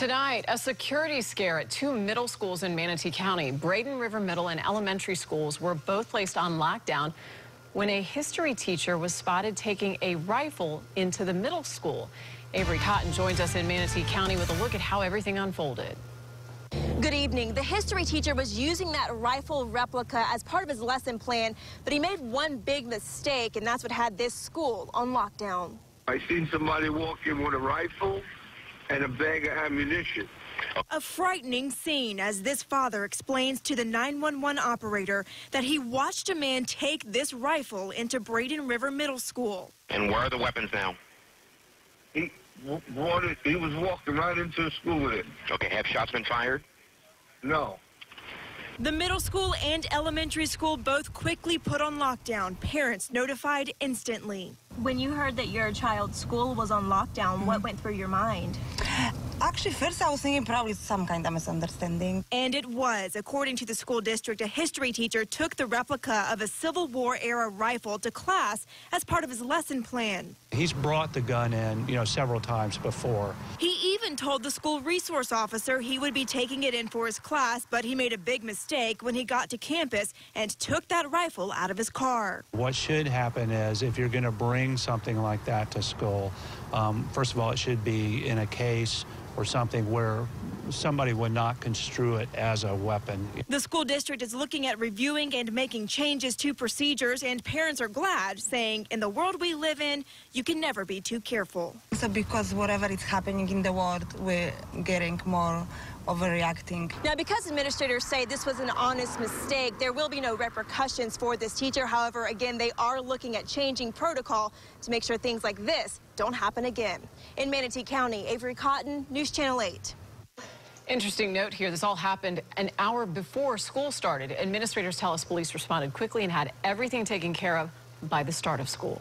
Tonight, a security scare at two middle schools in Manatee County. Braden River Middle and Elementary schools were both placed on lockdown when a history teacher was spotted taking a rifle into the middle school. Avery Cotton joins us in Manatee County with a look at how everything unfolded. Good evening. The history teacher was using that rifle replica as part of his lesson plan, but he made one big mistake, and that's what had this school on lockdown. I seen somebody walk in with a rifle and a bag of ammunition. A frightening scene as this father explains to the 911 operator that he watched a man take this rifle into Braden River Middle School. And where are the weapons now? He w- brought it, he was walking right into the school with it. Okay, have shots been fired? No. The middle school and elementary school both quickly put on lockdown. Parents notified instantly. When you heard that your child's school was on lockdown, what mm-hmm. went through your mind? Actually, first I was thinking probably some kind of misunderstanding. And it was. According to the school district, a history teacher took the replica of a Civil War era rifle to class as part of his lesson plan. He's brought the gun in, you know, several times before. He even told the school resource officer he would be taking it in for his class, but he made a big mistake when he got to campus and took that rifle out of his car. What should happen is if you're going to bring something like that to school, um, first of all, it should be in a case or something where somebody would not construe it as a weapon. The school district is looking at reviewing and making changes to procedures, and parents are glad, saying, in the world we live in, you can never be too careful. So because whatever is happening in the world, we're getting more overreacting. Now, because administrators say this was an honest mistake, there will be no repercussions for this teacher. However, again, they are looking at changing protocol to make sure things like this don't happen again. In Manatee County, Avery Cotton, News Channel 8. Interesting note here, this all happened an hour before school started. Administrators tell us police responded quickly and had everything taken care of by the start of school.